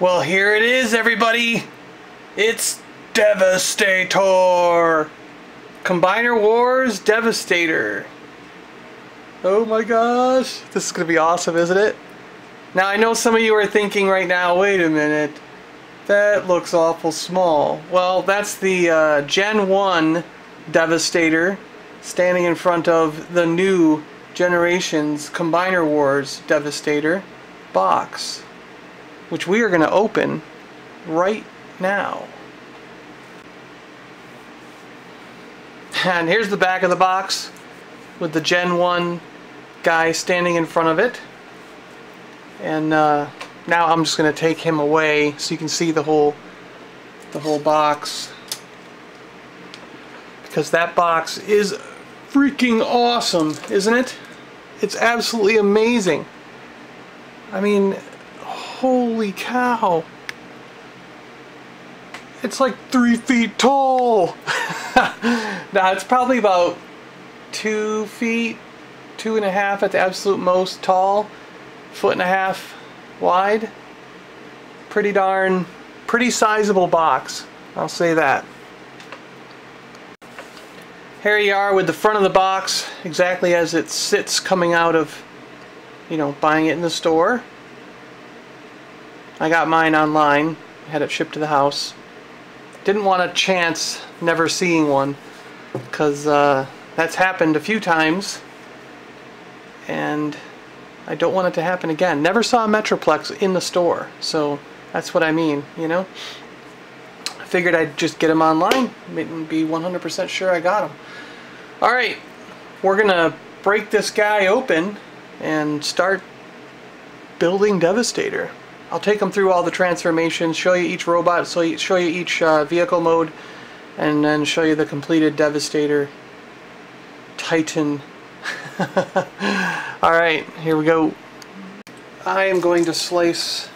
Well, here it is, everybody. It's Devastator. Combiner Wars Devastator. Oh my gosh. This is going to be awesome, isn't it? Now, I know some of you are thinking right now, wait a minute. That looks awful small. Well, that's the uh, Gen 1 Devastator standing in front of the new Generations Combiner Wars Devastator box which we are going to open right now. And here's the back of the box with the Gen 1 guy standing in front of it. And uh, now I'm just going to take him away so you can see the whole the whole box. Because that box is freaking awesome, isn't it? It's absolutely amazing. I mean, Holy cow. It's like three feet tall. now it's probably about two feet, two and a half at the absolute most tall, foot and a half wide. Pretty darn, pretty sizable box. I'll say that. Here you are with the front of the box exactly as it sits coming out of, you know, buying it in the store. I got mine online, had it shipped to the house. Didn't want a chance never seeing one because uh, that's happened a few times and I don't want it to happen again. Never saw a Metroplex in the store, so that's what I mean, you know? I figured I'd just get them online, be 100% sure I got them. Alright, we're gonna break this guy open and start building Devastator. I'll take them through all the transformations, show you each robot, so you, show you each uh, vehicle mode, and then show you the completed Devastator Titan. Alright, here we go. I am going to slice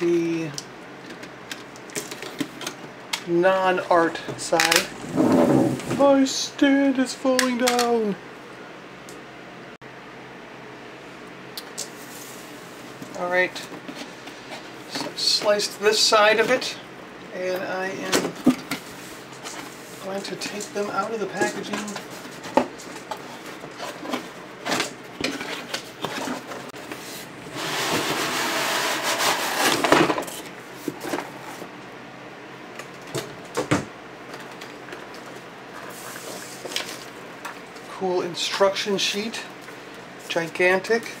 the non-art side. My stand is falling down. Alright, so I've sliced this side of it, and I am going to take them out of the packaging. Cool instruction sheet, gigantic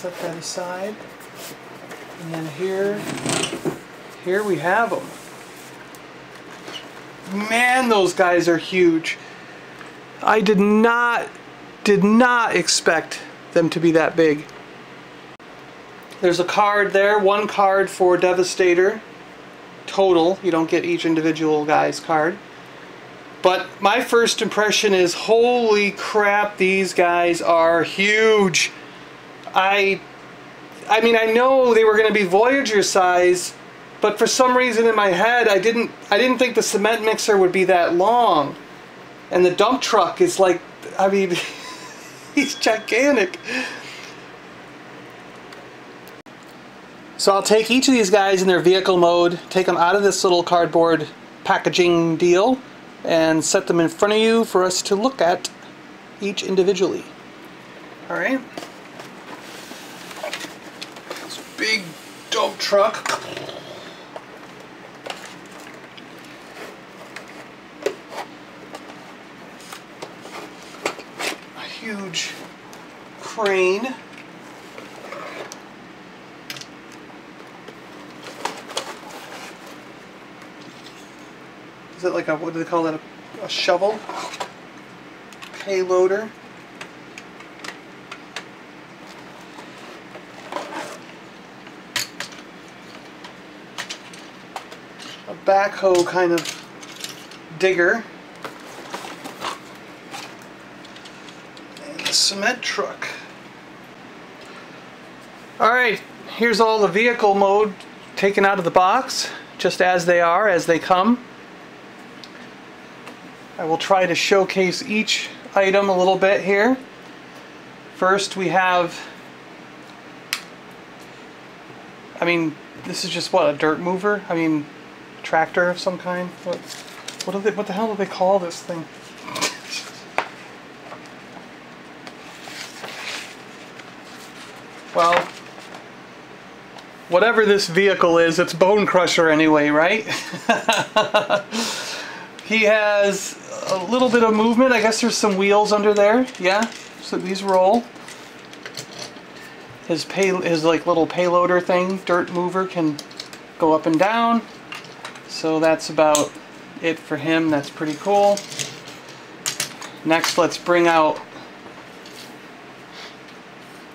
set that aside. And then here, here we have them. Man, those guys are huge. I did not, did not expect them to be that big. There's a card there, one card for Devastator, total. You don't get each individual guy's card. But my first impression is, holy crap, these guys are huge. I, I mean, I know they were going to be Voyager size, but for some reason in my head, I didn't, I didn't think the cement mixer would be that long. And the dump truck is like, I mean, he's gigantic. So I'll take each of these guys in their vehicle mode, take them out of this little cardboard packaging deal, and set them in front of you for us to look at each individually. Alright big dump truck. A huge crane. Is it like a, what do they call that, a, a shovel? Payloader. Backhoe kind of digger. And the cement truck. Alright, here's all the vehicle mode taken out of the box, just as they are, as they come. I will try to showcase each item a little bit here. First we have I mean, this is just what a dirt mover. I mean, tractor of some kind. What? What do they? What the hell do they call this thing? Well, whatever this vehicle is, it's Bone Crusher anyway, right? he has a little bit of movement. I guess there's some wheels under there. Yeah, so these roll. His pay, his like little payloader thing, dirt mover, can go up and down. So that's about it for him. That's pretty cool. Next, let's bring out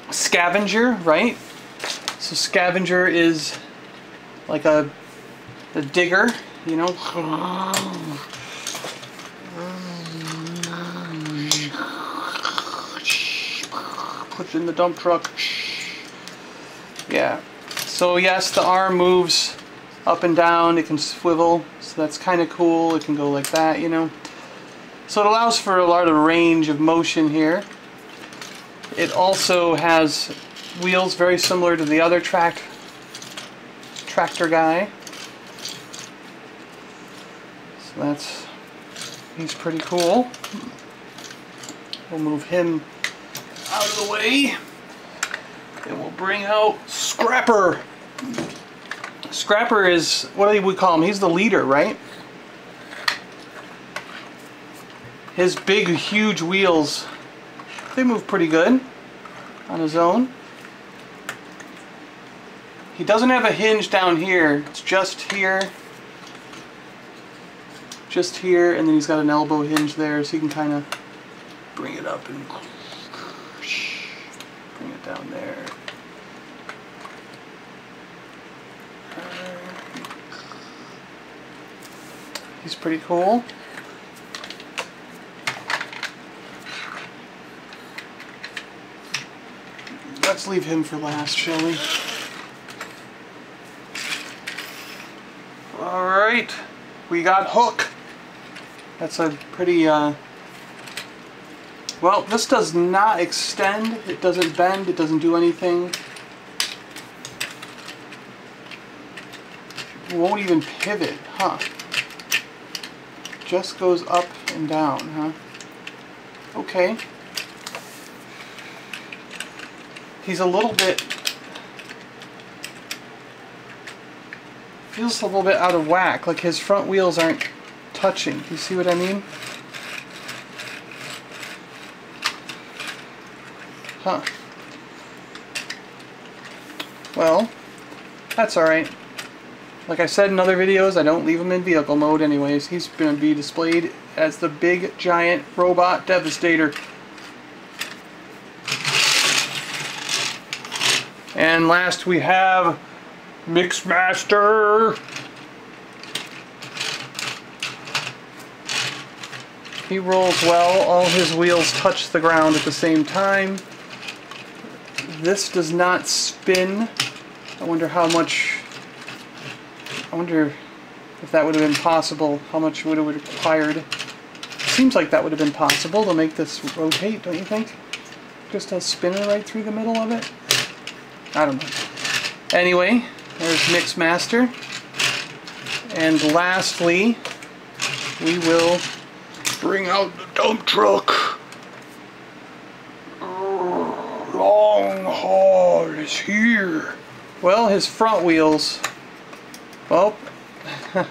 Scavenger, right? So Scavenger is like a, a digger, you know. Puts in the dump truck. Yeah. So yes, the arm moves up and down. It can swivel, so that's kind of cool. It can go like that, you know. So it allows for a lot of range of motion here. It also has wheels very similar to the other track tractor guy. So that's he's pretty cool. We'll move him out of the way. And we'll bring out Scrapper. Scrapper is, what do we call him? He's the leader, right? His big, huge wheels, they move pretty good on his own. He doesn't have a hinge down here. It's just here. Just here, and then he's got an elbow hinge there, so he can kind of bring it up and bring it down there. He's pretty cool. Let's leave him for last, shall we? Alright, we got Hook. That's a pretty, uh... Well, this does not extend, it doesn't bend, it doesn't do anything. It won't even pivot, huh? Just goes up and down, huh? Okay. He's a little bit feels a little bit out of whack, like his front wheels aren't touching. You see what I mean? Huh. Well, that's alright. Like I said in other videos, I don't leave him in vehicle mode anyways. He's going to be displayed as the big, giant robot devastator. And last we have Mixmaster. He rolls well. All his wheels touch the ground at the same time. This does not spin. I wonder how much... I wonder if that would have been possible. How much would it have required. Seems like that would have been possible to make this rotate, don't you think? Just a spinner right through the middle of it? I don't know. Anyway, there's Mixmaster. And lastly, we will bring out the dump truck. Long haul is here. Well, his front wheels, well, let's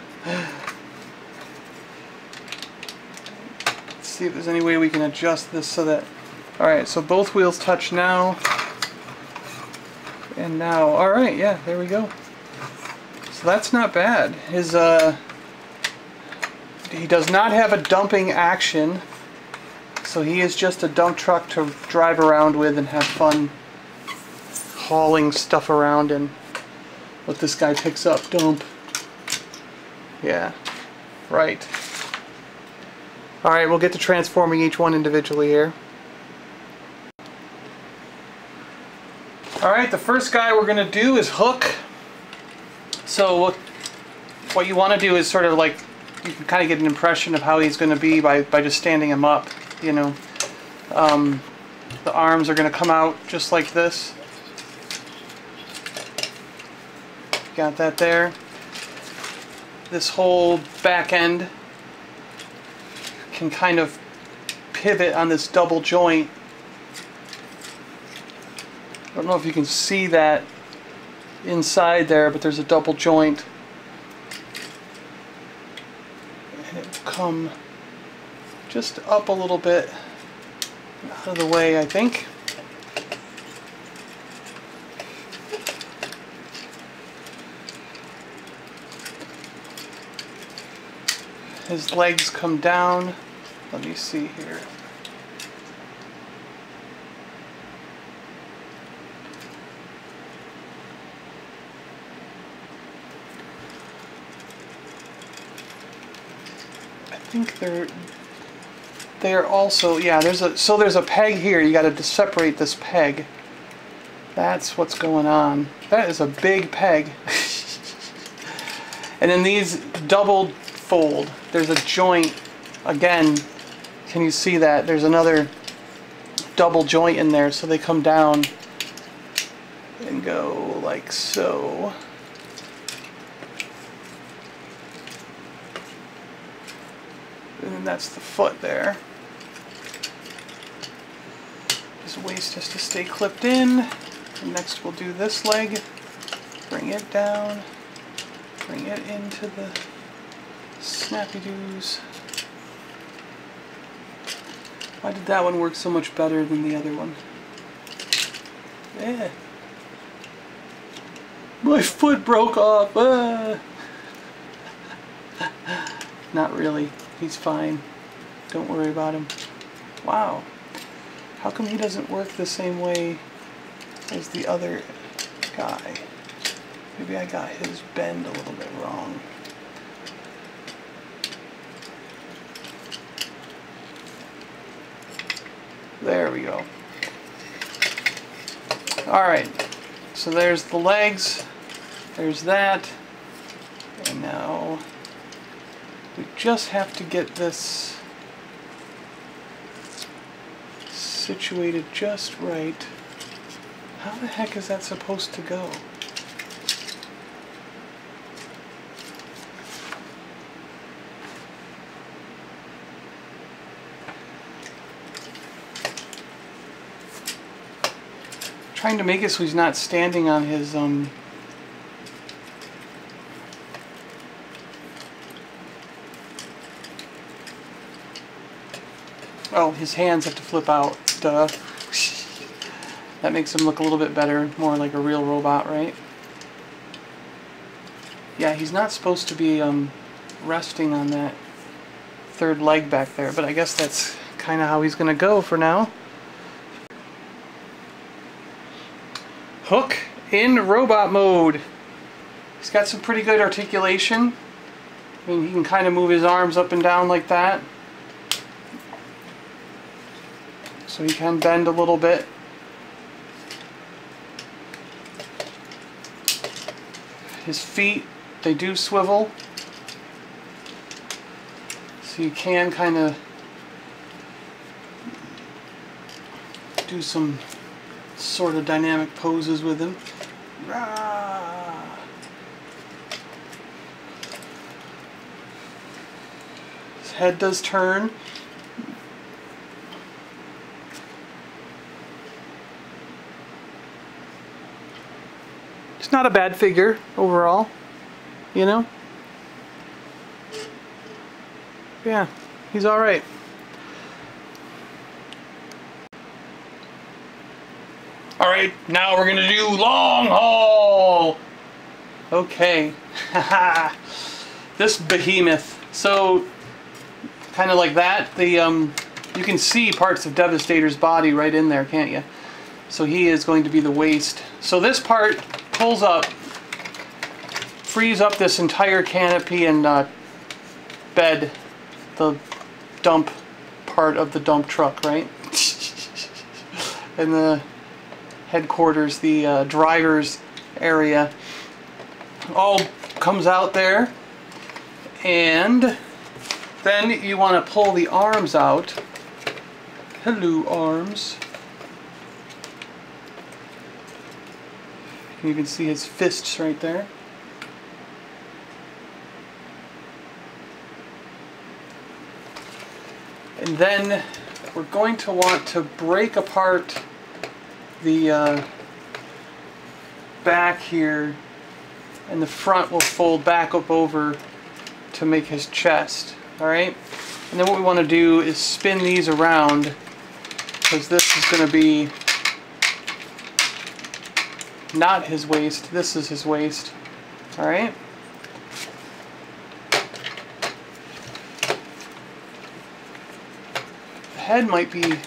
see if there's any way we can adjust this so that, alright, so both wheels touch now. And now, alright, yeah, there we go. So that's not bad. His, uh, he does not have a dumping action, so he is just a dump truck to drive around with and have fun hauling stuff around and what this guy picks up, dump. Yeah, right. Alright, we'll get to transforming each one individually here. Alright, the first guy we're going to do is Hook. So what, you want to do is sort of like, you can kind of get an impression of how he's going to be by, by just standing him up, you know. Um, the arms are going to come out just like this. Got that there. This whole back end can kind of pivot on this double joint. I don't know if you can see that inside there, but there's a double joint. And it will come just up a little bit out of the way, I think. His legs come down. Let me see here. I think they're they're also yeah there's a so there's a peg here you got to separate this peg that's what's going on that is a big peg and then these double fold. There's a joint again can you see that? There's another double joint in there so they come down and go like so. And that's the foot there. His waist has to stay clipped in. And next we'll do this leg. Bring it down. Bring it into the snappy doos why did that one work so much better than the other one? Yeah my foot broke off. Ah. not really. He's fine. Don't worry about him. Wow. How come he doesn't work the same way as the other guy? Maybe I got his bend a little bit wrong. There we go. Alright, so there's the legs, there's that, and now we just have to get this situated just right. How the heck is that supposed to go? Trying to make it so he's not standing on his um Oh, his hands have to flip out. Duh. that makes him look a little bit better, more like a real robot, right? Yeah, he's not supposed to be um, resting on that third leg back there, but I guess that's kind of how he's going to go for now. Hook in robot mode. He's got some pretty good articulation. I mean, he can kind of move his arms up and down like that. So he can bend a little bit. His feet, they do swivel. So you can kind of do some sort of dynamic poses with him. His head does turn. It's not a bad figure overall, you know? Yeah, he's alright. Alright, now we're gonna do long haul! Okay, this behemoth. So, kind of like that, the um, you can see parts of Devastator's body right in there, can't you? So he is going to be the waist. So this part pulls up, frees up this entire canopy and uh, bed, the dump part of the dump truck, right? and the headquarters, the uh, driver's area, all comes out there. And then you want to pull the arms out. Hello, arms. You can see his fists right there. And then we're going to want to break apart the uh, back here and the front will fold back up over to make his chest. Alright? And then what we want to do is spin these around because this is going to be not his waist. This is his waist. Alright? The head might be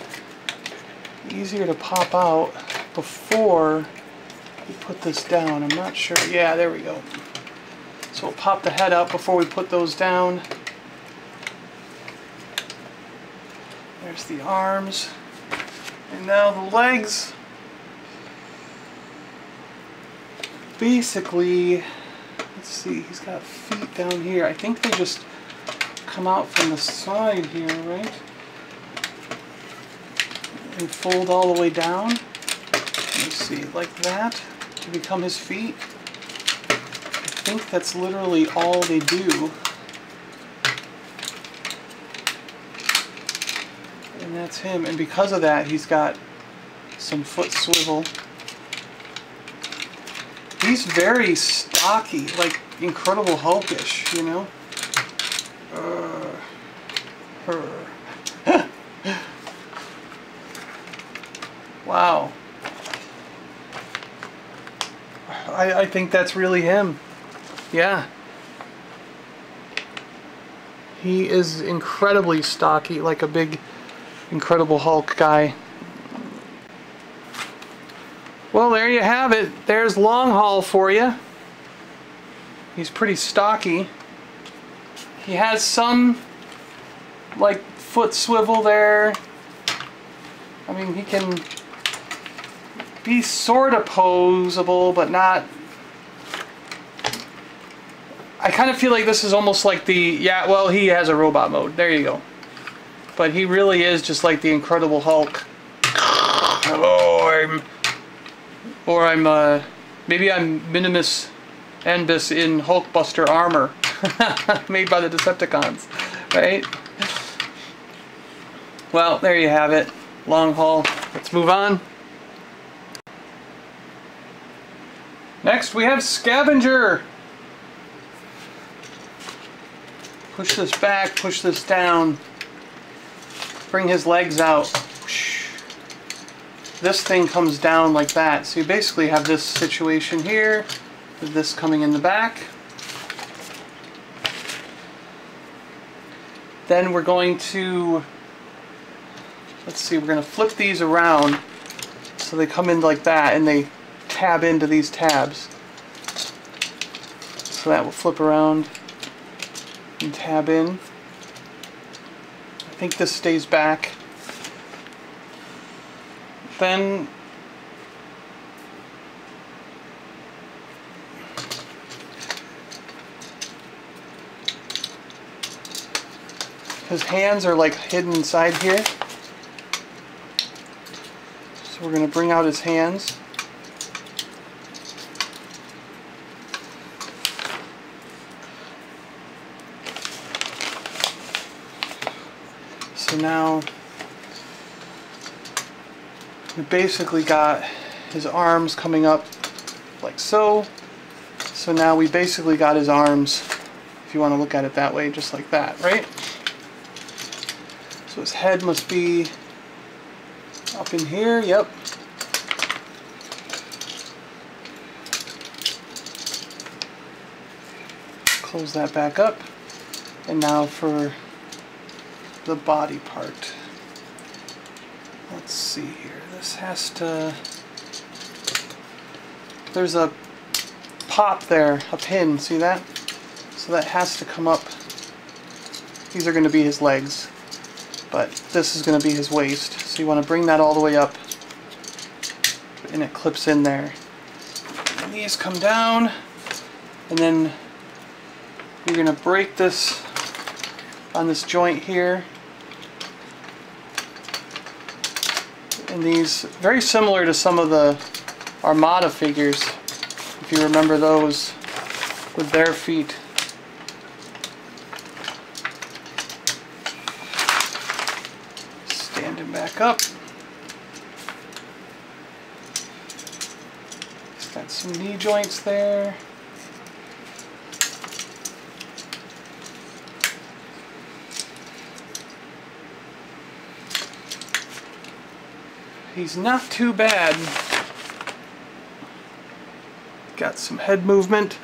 easier to pop out before we put this down. I'm not sure. Yeah, there we go. So we'll pop the head up before we put those down. There's the arms. And now the legs. Basically, let's see, he's got feet down here. I think they just come out from the side here, right? And fold all the way down. Let me see, like that to become his feet. I think that's literally all they do. And that's him. And because of that, he's got some foot swivel. He's very stocky, like Incredible Hulkish, you know? Uh, her. wow. I, I think that's really him. Yeah. He is incredibly stocky, like a big Incredible Hulk guy. Well, there you have it. There's Long Haul for you. He's pretty stocky. He has some, like, foot swivel there. I mean, he can be sort of posable, but not... I kind of feel like this is almost like the... Yeah, well, he has a robot mode. There you go. But he really is just like the Incredible Hulk. Oh, I'm or I'm, uh, maybe I'm Minimus Ambus in Hulkbuster armor. Made by the Decepticons, right? Well, there you have it. Long haul. Let's move on. Next we have Scavenger. Push this back, push this down. Bring his legs out this thing comes down like that. So you basically have this situation here, with this coming in the back. Then we're going to, let's see, we're going to flip these around so they come in like that and they tab into these tabs. So that will flip around and tab in. I think this stays back then his hands are like hidden inside here. So we're going to bring out his hands. Now we basically got his arms coming up like so. So now we basically got his arms, if you want to look at it that way, just like that, right? So his head must be up in here, yep. Close that back up. And now for the body part. Let's see here this has to... There's a pop there, a pin, see that? So that has to come up. These are going to be his legs, but this is going to be his waist. So you want to bring that all the way up, and it clips in there. And these come down, and then you're going to break this on this joint here and these very similar to some of the Armada figures if you remember those with their feet Standing back up. Got some knee joints there. He's not too bad. Got some head movement.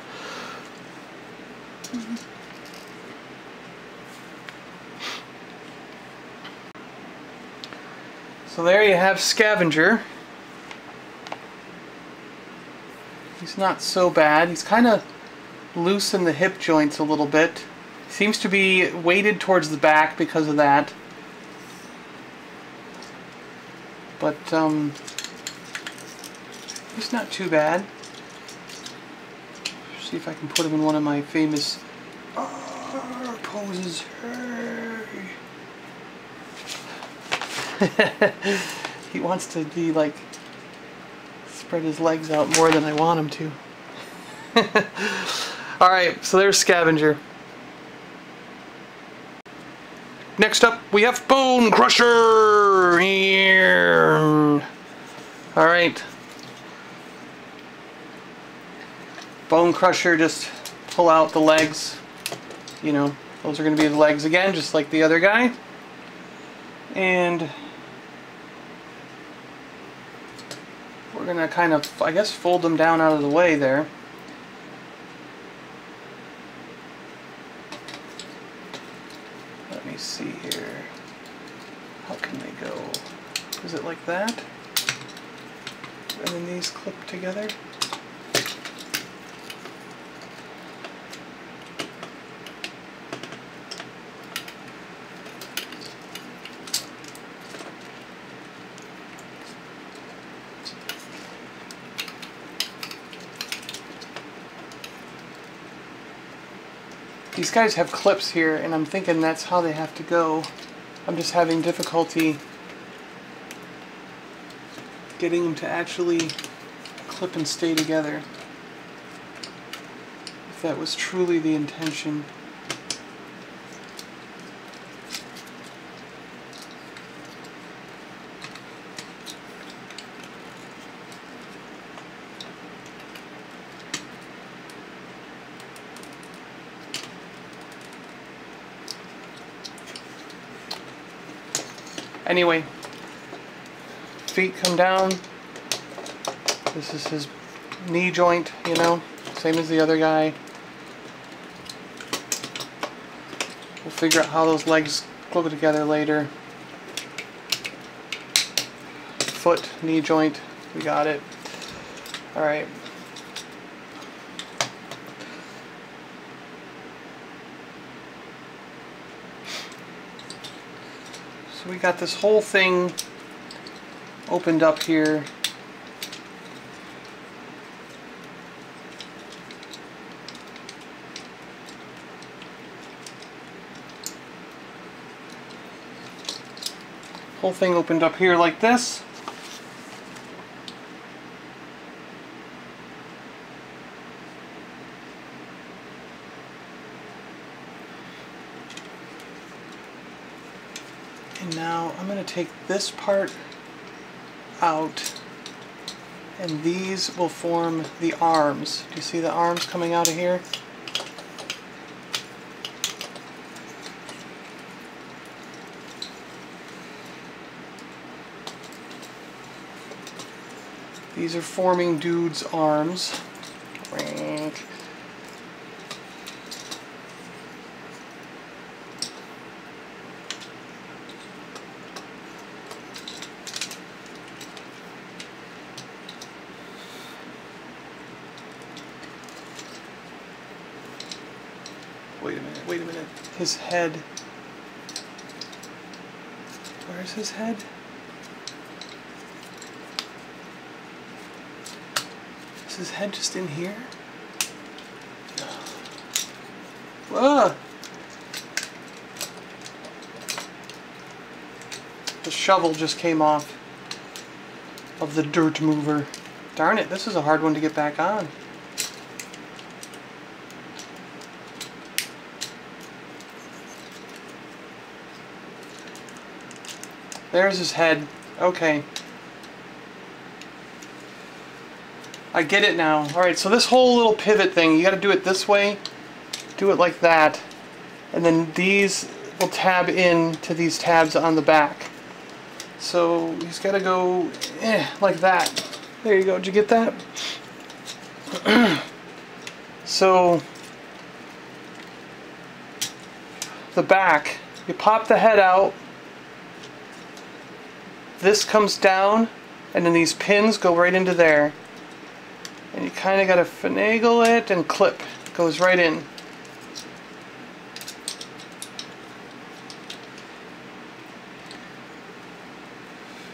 So there you have Scavenger. He's not so bad. He's kind of loose in the hip joints a little bit. Seems to be weighted towards the back because of that. But, um, he's not too bad. See if I can put him in one of my famous uh, poses. he wants to be like spread his legs out more than I want him to. Alright, so there's Scavenger. Next up, we have Bone Crusher! Here. Alright. Bone Crusher, just pull out the legs. You know, those are going to be the legs again, just like the other guy. And we're going to kind of, I guess, fold them down out of the way there. me see here. How can they go? Is it like that? And then these clip together? These guys have clips here, and I'm thinking that's how they have to go. I'm just having difficulty getting them to actually clip and stay together. If that was truly the intention. Anyway, feet come down. This is his knee joint, you know, same as the other guy. We'll figure out how those legs go together later. Foot, knee joint, we got it. Alright. So we got this whole thing opened up here. Whole thing opened up here like this. And now I'm going to take this part out and these will form the arms. Do you see the arms coming out of here? These are forming dude's arms. Wait a minute, wait a minute. His head. Where's his head? Is his head just in here? Whoa! The shovel just came off of the dirt mover. Darn it, this is a hard one to get back on. There's his head. Okay. I get it now. Alright, so this whole little pivot thing, you gotta do it this way. Do it like that. And then these will tab in to these tabs on the back. So he's gotta go eh, like that. There you go. Did you get that? so the back, you pop the head out. This comes down, and then these pins go right into there. And you kind of got to finagle it and clip. It goes right in.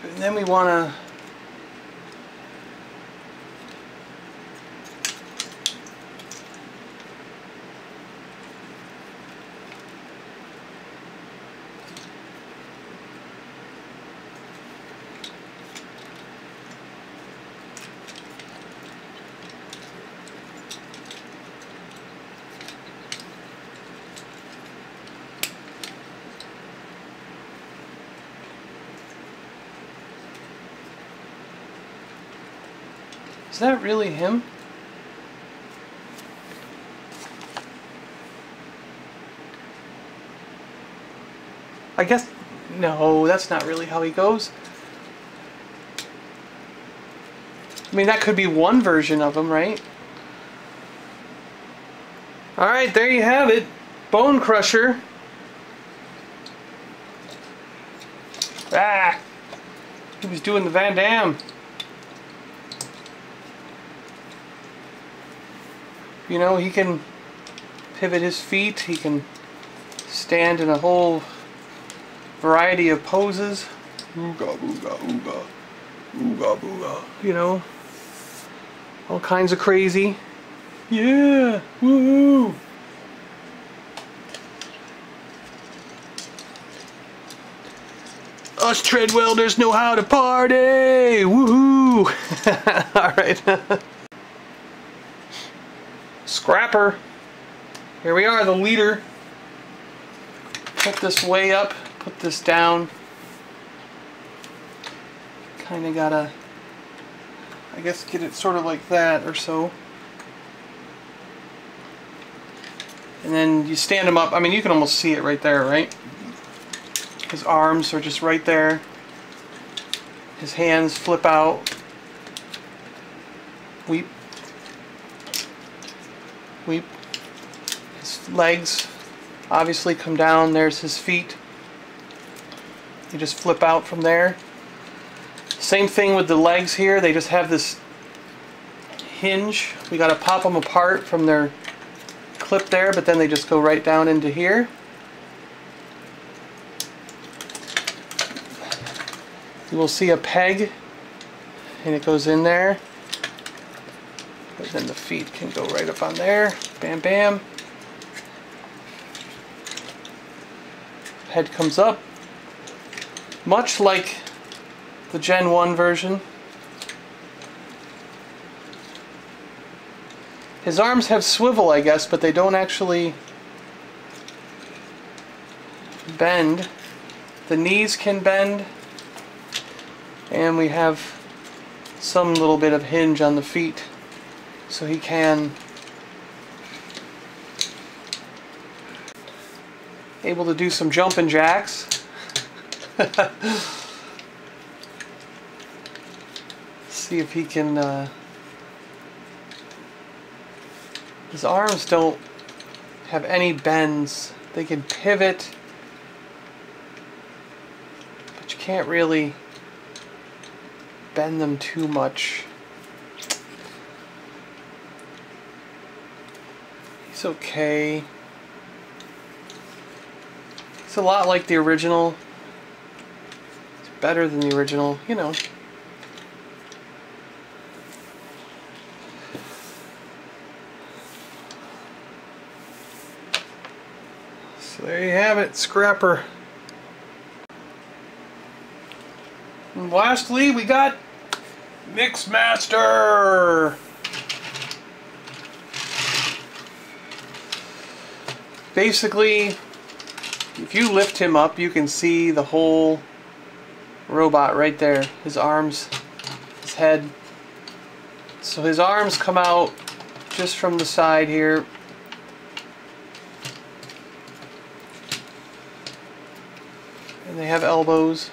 And then we want to that really him? I guess, no, that's not really how he goes. I mean, that could be one version of him, right? Alright, there you have it. Bone Crusher. Ah! He was doing the Van Damme. You know, he can pivot his feet, he can stand in a whole variety of poses. Ooga booga ooga. Ooga booga. You know, all kinds of crazy. Yeah! Woohoo! Us tread welders know how to party! Woohoo! Alright. Scrapper. Here we are, the leader. Put this way up, put this down. Kind of gotta, I guess, get it sort of like that or so. And then you stand him up. I mean, you can almost see it right there, right? His arms are just right there. His hands flip out. Weep sweep. His legs obviously come down. There's his feet. You just flip out from there. Same thing with the legs here. They just have this hinge. We got to pop them apart from their clip there, but then they just go right down into here. You will see a peg and it goes in there. But then the feet can go right up on there. Bam, bam. Head comes up. Much like the Gen 1 version. His arms have swivel, I guess, but they don't actually bend. The knees can bend. And we have some little bit of hinge on the feet so he can able to do some jumping jacks. See if he can uh, his arms don't have any bends. They can pivot. But you can't really bend them too much. It's okay. It's a lot like the original. It's better than the original, you know. So there you have it, Scrapper. And lastly, we got Mixmaster. basically, if you lift him up, you can see the whole robot right there. His arms, his head. So his arms come out just from the side here. And they have elbows.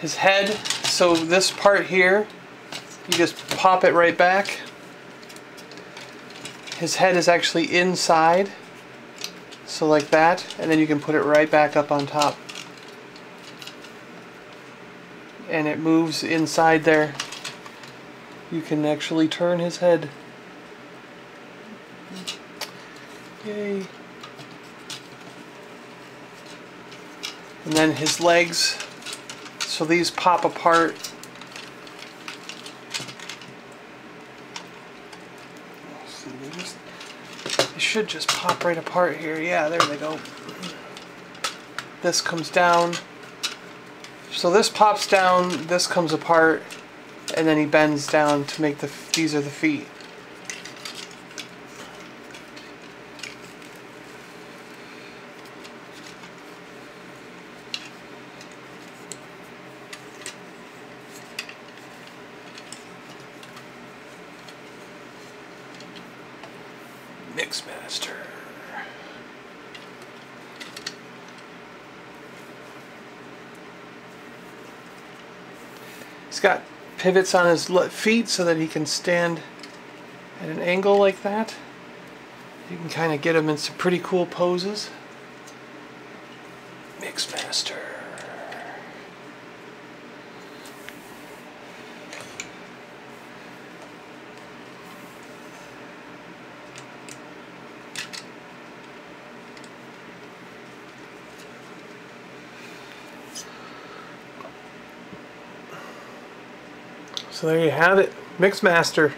His head, so this part here, you just pop it right back. His head is actually inside, so like that, and then you can put it right back up on top. And it moves inside there. You can actually turn his head. Yay. And then his legs, so these pop apart They should just pop right apart here. Yeah, there they go. This comes down. So this pops down, this comes apart, and then he bends down to make the, these are the feet. Mixmaster. He's got pivots on his feet so that he can stand at an angle like that. You can kind of get him in some pretty cool poses. Mixmaster. So there you have it, Mixmaster.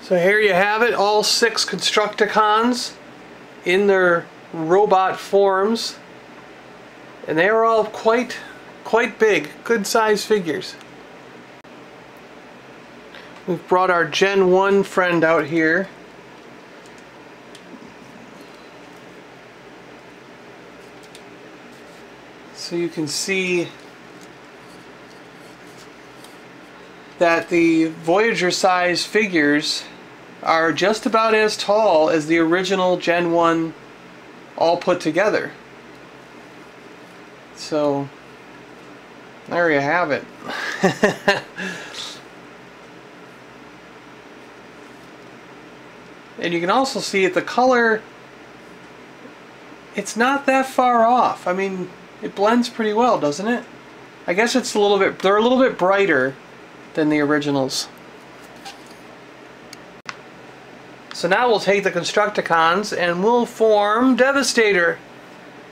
So here you have it, all six Constructicons in their robot forms. And they are all quite, quite big, good size figures. We've brought our Gen 1 friend out here. So you can see that the Voyager size figures are just about as tall as the original Gen 1 all put together. So, there you have it. and you can also see it, the color, it's not that far off. I mean, it blends pretty well, doesn't it? I guess it's a little bit, they're a little bit brighter than the originals. So now we'll take the Constructicons and we'll form Devastator.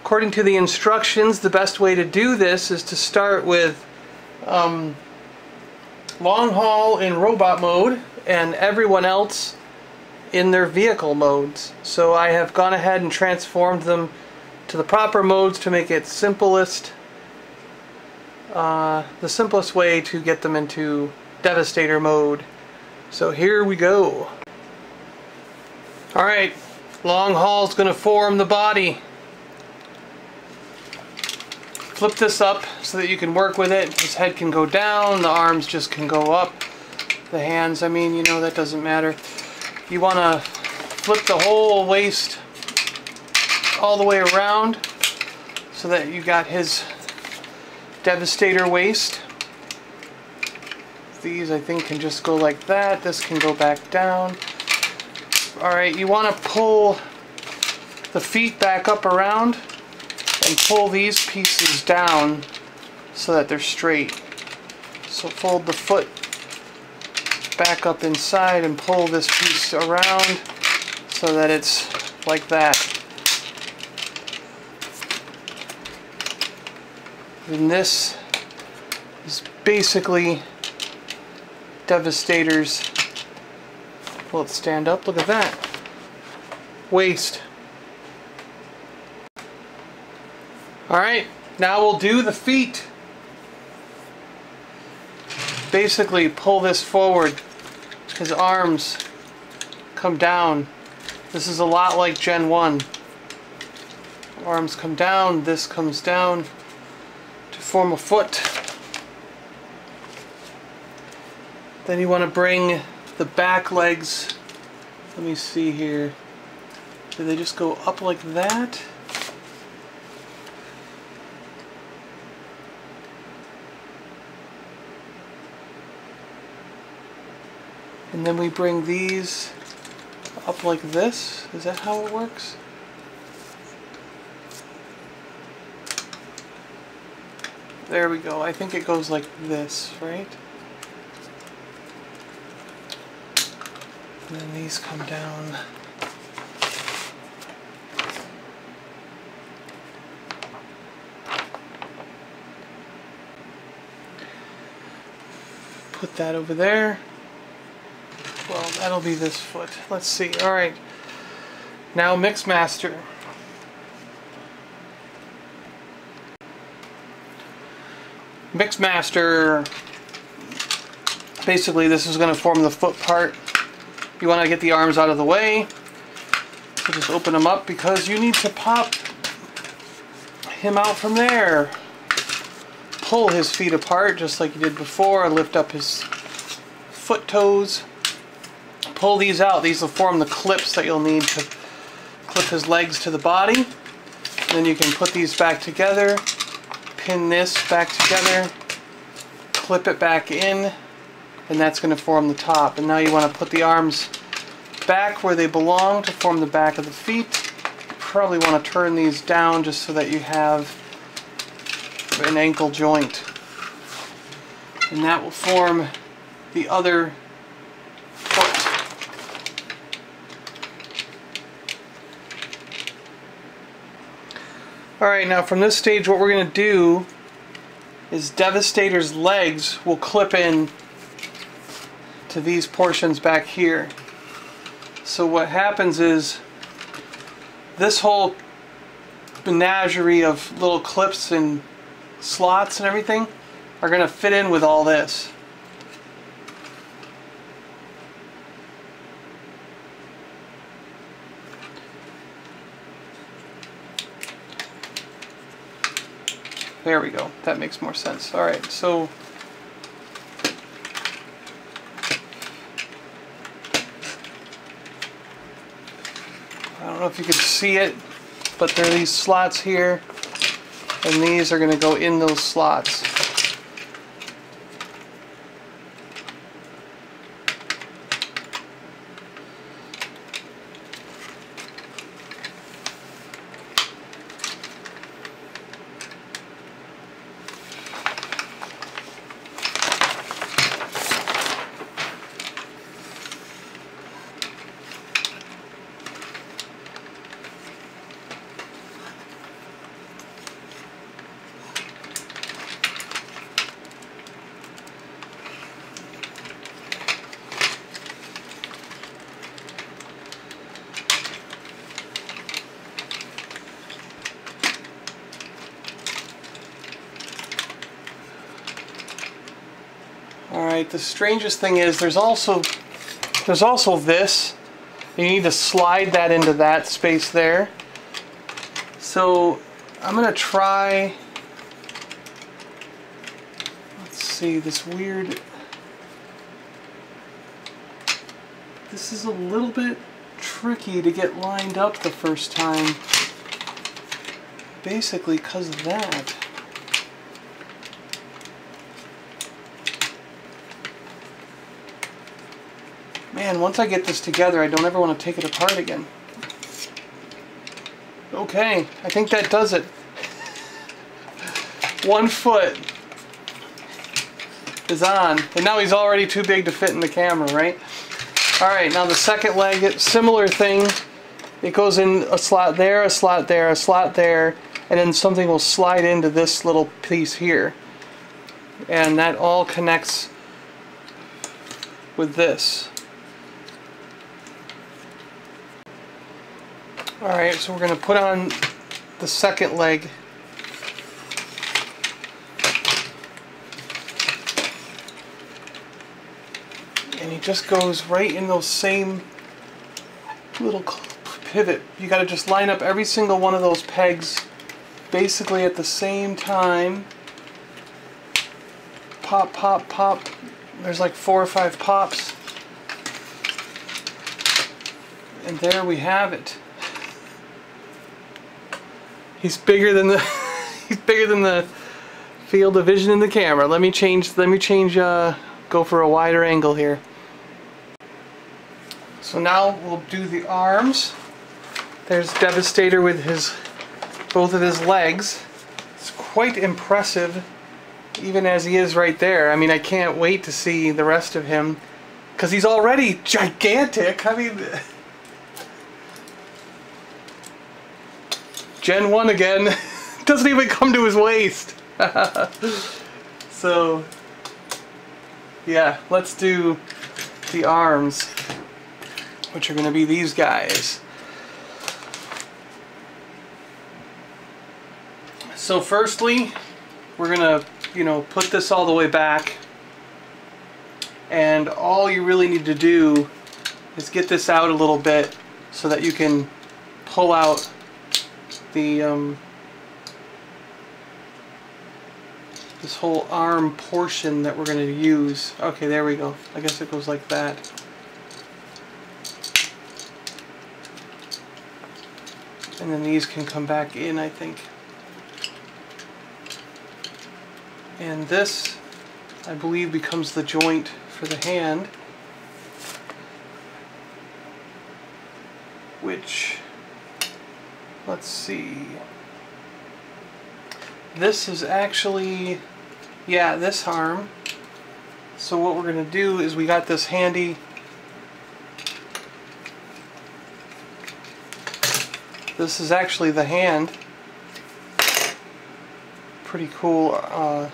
According to the instructions, the best way to do this is to start with um, long haul in robot mode and everyone else in their vehicle modes. So I have gone ahead and transformed them to the proper modes to make it simplest uh, the simplest way to get them into Devastator mode. So here we go. Alright, long haul's going to form the body. Flip this up so that you can work with it. His head can go down, the arms just can go up. The hands, I mean, you know, that doesn't matter. You want to flip the whole waist all the way around so that you got his Devastator waist. These I think can just go like that. This can go back down. Alright, you want to pull the feet back up around and pull these pieces down so that they're straight. So fold the foot back up inside and pull this piece around so that it's like that. And this is basically Devastator's. Will it stand up? Look at that. Waist. Alright, now we'll do the feet. Basically pull this forward. His arms come down This is a lot like Gen 1. Arms come down, this comes down form a foot. Then you want to bring the back legs, let me see here, do they just go up like that? And then we bring these up like this. Is that how it works? There we go. I think it goes like this, right? And then these come down. Put that over there. Well, that'll be this foot. Let's see. All right. Now Mixmaster. Mixmaster. Basically, this is going to form the foot part. You want to get the arms out of the way. So just open them up because you need to pop him out from there. Pull his feet apart just like you did before. Lift up his foot toes pull these out. These will form the clips that you'll need to clip his legs to the body. And then you can put these back together, pin this back together, clip it back in, and that's going to form the top. And now you want to put the arms back where they belong to form the back of the feet. You probably want to turn these down just so that you have an ankle joint. And that will form the other Alright, now from this stage what we're going to do is Devastator's legs will clip in to these portions back here. So what happens is this whole menagerie of little clips and slots and everything are going to fit in with all this. There we go. That makes more sense. All right, so I don't know if you can see it, but there are these slots here, and these are going to go in those slots. Alright, the strangest thing is there's also there's also this. You need to slide that into that space there. So I'm gonna try let's see, this weird this is a little bit tricky to get lined up the first time. Basically because of that. Man, once I get this together, I don't ever want to take it apart again. Okay, I think that does it. One foot is on. And now he's already too big to fit in the camera, right? Alright, now the second leg, similar thing. It goes in a slot there, a slot there, a slot there, and then something will slide into this little piece here. And that all connects with this. Alright, so we're going to put on the second leg. And he just goes right in those same little pivot. You got to just line up every single one of those pegs basically at the same time. Pop, pop, pop. There's like four or five pops. And there we have it. He's bigger than the he's bigger than the field of vision in the camera. Let me change let me change uh go for a wider angle here. So now we'll do the arms. There's Devastator with his both of his legs. It's quite impressive even as he is right there. I mean, I can't wait to see the rest of him because he's already gigantic. I mean, Gen 1 again doesn't even come to his waist. so, yeah, let's do the arms, which are going to be these guys. So firstly, we're going to, you know, put this all the way back. And all you really need to do is get this out a little bit so that you can pull out the um, this whole arm portion that we're going to use. Okay, there we go. I guess it goes like that. And then these can come back in, I think. And this, I believe, becomes the joint for the hand. Which, let's see. This is actually, yeah, this arm. So what we're going to do is we got this handy This is actually the hand. Pretty cool. Uh,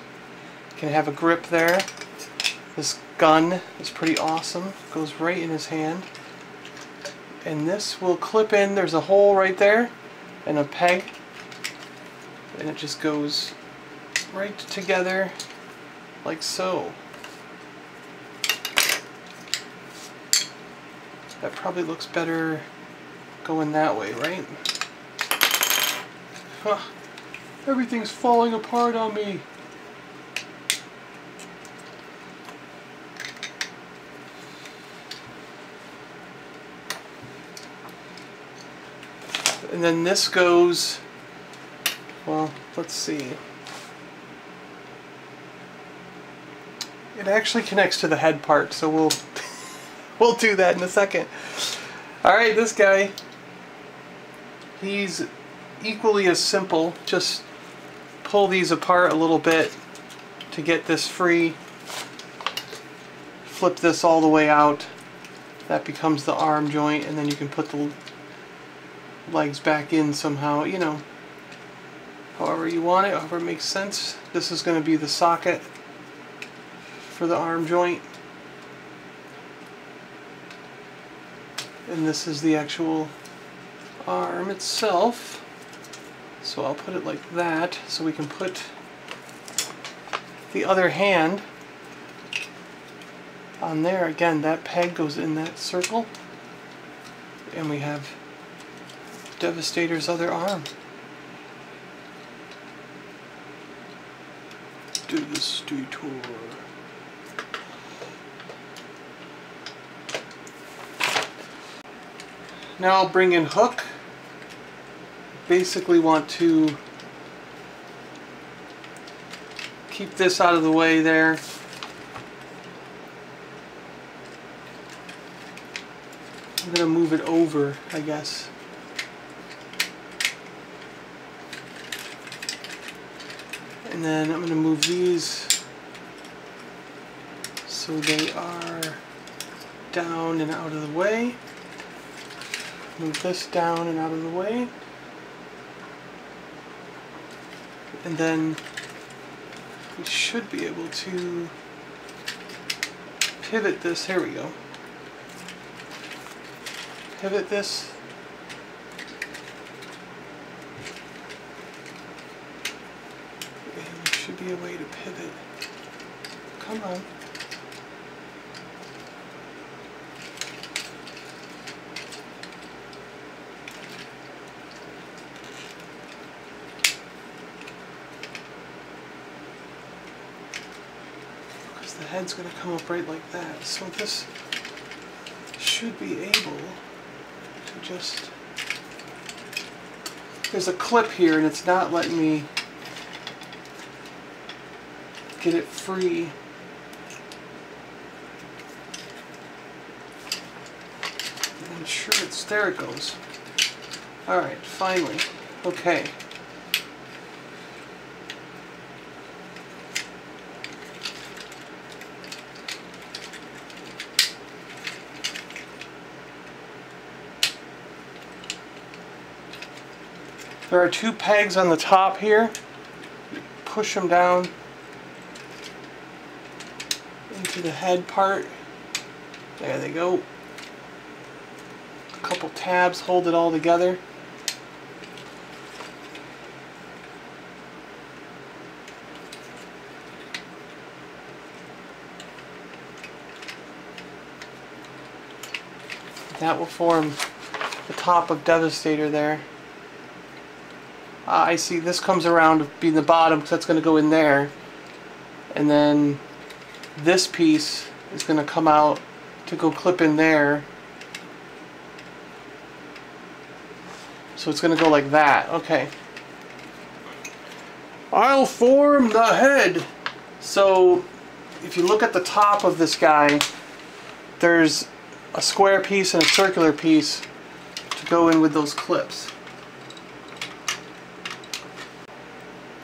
can have a grip there. This gun is pretty awesome. Goes right in his hand. And this will clip in. There's a hole right there and a peg. And it just goes right together like so. That probably looks better going that way, right? Huh. Everything's falling apart on me. And then this goes, well, let's see. It actually connects to the head part, so we'll we'll do that in a second. Alright, this guy, he's equally as simple. Just pull these apart a little bit to get this free. Flip this all the way out. That becomes the arm joint and then you can put the legs back in somehow, you know, however you want it, however it makes sense. This is going to be the socket for the arm joint. And this is the actual arm itself. So I'll put it like that so we can put the other hand on there. Again, that peg goes in that circle. And we have Devastator's other arm. Detour. Now I'll bring in Hook basically want to keep this out of the way there. I'm going to move it over, I guess. And then I'm going to move these so they are down and out of the way. Move this down and out of the way. and then we should be able to pivot this, here we go, pivot this be a way to pivot. Come on. Because the head's going to come up right like that. So this should be able to just... There's a clip here and it's not letting me get it free. I'm sure it's, there it goes. Alright, finally. Okay. There are two pegs on the top here. Push them down into the head part. There they go. A couple tabs hold it all together. That will form the top of Devastator there. Uh, I see this comes around to be the bottom because that's going to go in there. And then this piece is going to come out to go clip in there. So it's going to go like that. Okay. I'll form the head. So if you look at the top of this guy, there's a square piece and a circular piece to go in with those clips.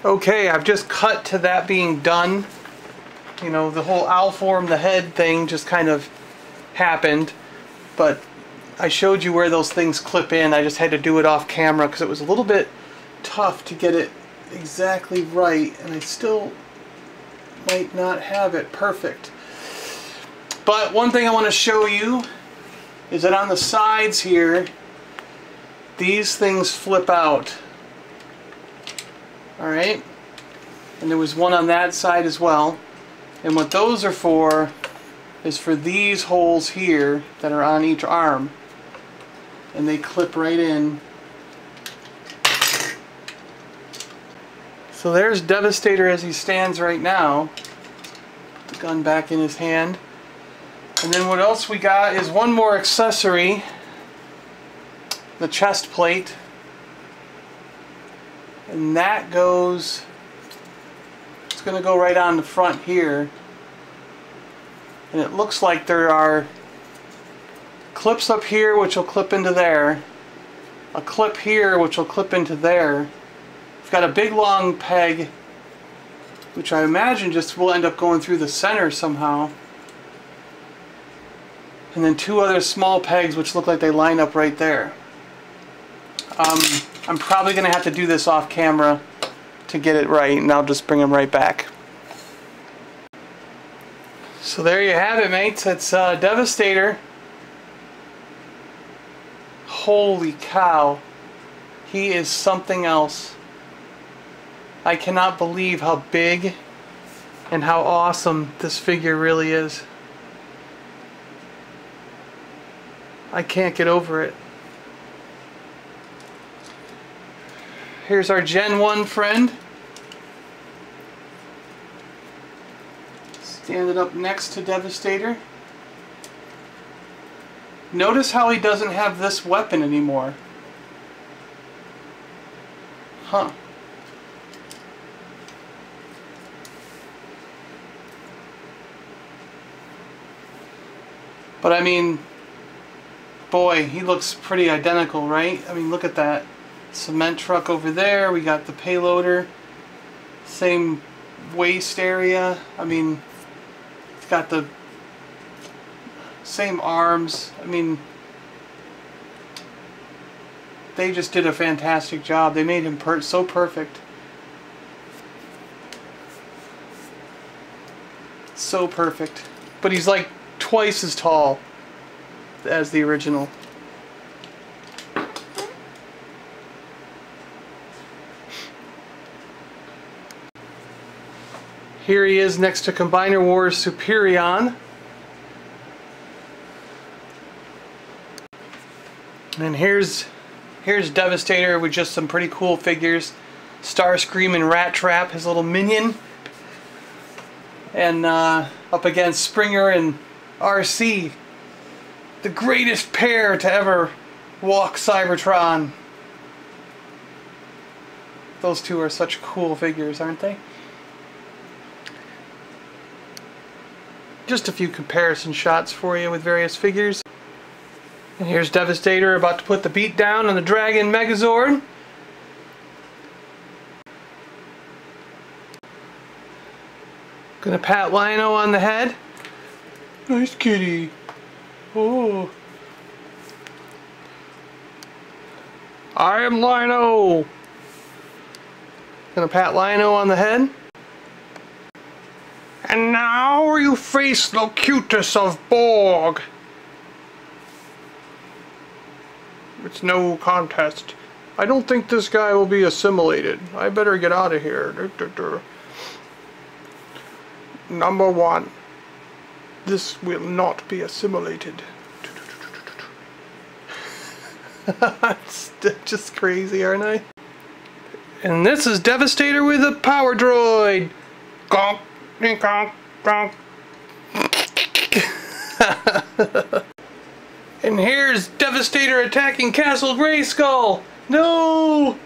Okay, I've just cut to that being done. You know, the whole owl form, the head thing just kind of happened. But I showed you where those things clip in. I just had to do it off camera because it was a little bit tough to get it exactly right. And I still might not have it perfect. But one thing I want to show you is that on the sides here, these things flip out. Alright? And there was one on that side as well. And what those are for is for these holes here that are on each arm. And they clip right in. So there's Devastator as he stands right now. Put the gun back in his hand. And then what else we got is one more accessory. The chest plate and that goes it's going to go right on the front here. And it looks like there are clips up here which will clip into there a clip here which will clip into there. I've got a big long peg which I imagine just will end up going through the center somehow. And then two other small pegs which look like they line up right there. Um, I'm probably going to have to do this off camera to get it right and I'll just bring them right back. So there you have it mates, it's uh, Devastator. Holy cow, he is something else. I cannot believe how big and how awesome this figure really is. I can't get over it. Here's our Gen 1 friend. Standing up next to Devastator. Notice how he doesn't have this weapon anymore. Huh. But I mean, boy, he looks pretty identical, right? I mean, look at that cement truck over there. We got the payloader. Same waist area. I mean, got the same arms. I mean, they just did a fantastic job. They made him per so perfect. So perfect. But he's like twice as tall as the original. Here he is next to Combiner Wars Superion. And here's here's Devastator with just some pretty cool figures. Starscream and Rat Trap, his little minion. and uh, up against Springer and Arcee. The greatest pair to ever walk Cybertron. Those two are such cool figures, aren't they? Just a few comparison shots for you with various figures. And here's Devastator about to put the beat down on the Dragon Megazord. Gonna pat Lion-O on the head. Nice kitty. Oh. I am Lion-O. Gonna pat Lion-O on the head. And now you face Locutus of Borg. It's no contest. I don't think this guy will be assimilated. I better get out of here. Number one, this will not be assimilated. That's just crazy, aren't I? And this is Devastator with a power droid. Gonk, and here's Devastator attacking Castle Grayskull. No!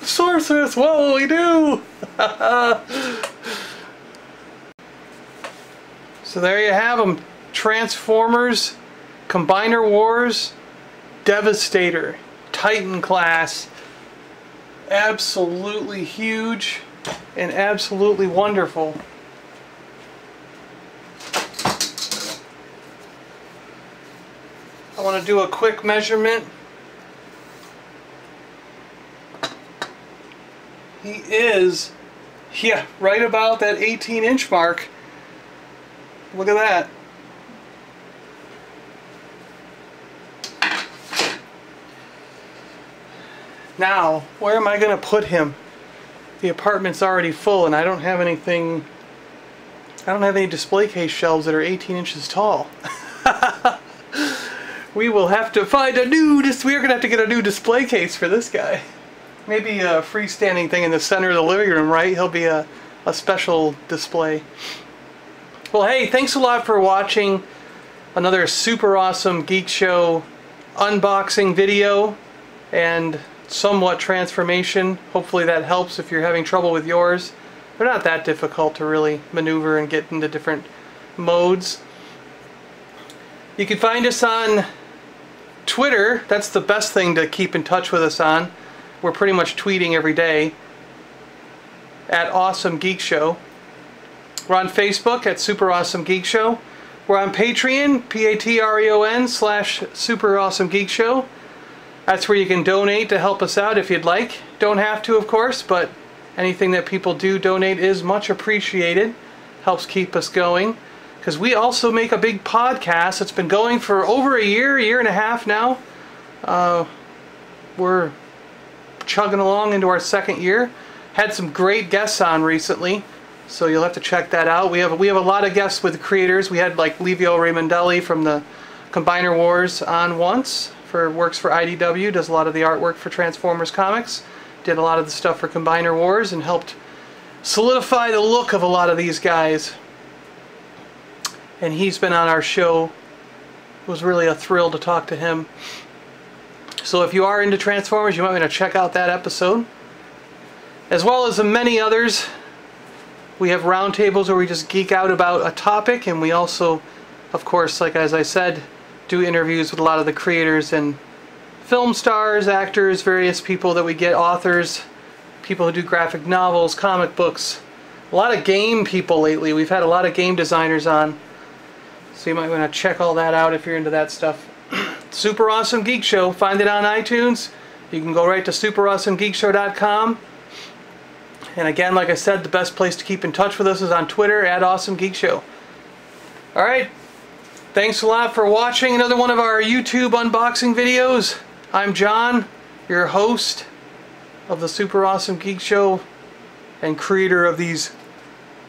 Sorceress, what will we do? So there you have them. Transformers, Combiner Wars, Devastator, Titan class. Absolutely huge and absolutely wonderful. Want to do a quick measurement. He is, yeah, right about that 18 inch mark. Look at that. Now, where am I going to put him? The apartment's already full and I don't have anything... I don't have any display case shelves that are 18 inches tall. we will have to find a new... We're going to have to get a new display case for this guy. Maybe a freestanding thing in the center of the living room, right? He'll be a, a special display. Well, hey, thanks a lot for watching another super awesome Geek Show unboxing video and somewhat transformation. Hopefully that helps if you're having trouble with yours. They're not that difficult to really maneuver and get into different modes. You can find us on Twitter. That's the best thing to keep in touch with us on. We're pretty much tweeting every day at Awesome Geek Show. We're on Facebook at Super Awesome Geek Show. We're on Patreon, P-A-T-R-E-O-N slash Super Awesome Geek Show. That's where you can donate to help us out if you'd like. Don't have to, of course, but anything that people do donate is much appreciated. Helps keep us going. Because we also make a big podcast. that's been going for over a year, year and a half now. Uh, we're chugging along into our second year. Had some great guests on recently. So you'll have to check that out. We have we have a lot of guests with creators. We had like Livio Ramondelli from the Combiner Wars on once for works for IDW, does a lot of the artwork for Transformers comics, did a lot of the stuff for Combiner Wars and helped solidify the look of a lot of these guys. And he's been on our show. It was really a thrill to talk to him. So if you are into Transformers, you might want to check out that episode. As well as many others we have roundtables where we just geek out about a topic and we also, of course, like as I said, do interviews with a lot of the creators and film stars, actors, various people that we get, authors, people who do graphic novels, comic books. A lot of game people lately. We've had a lot of game designers on. So you might want to check all that out if you're into that stuff. Super Awesome Geek Show. Find it on iTunes. You can go right to superawesomegeekshow.com. And again, like I said, the best place to keep in touch with us is on Twitter at Awesome Geek Show. Alright, thanks a lot for watching another one of our YouTube unboxing videos. I'm John, your host of the Super Awesome Geek Show and creator of these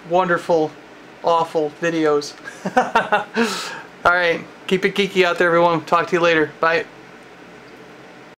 wonderful, awful videos. Alright, keep it geeky out there everyone. Talk to you later. Bye.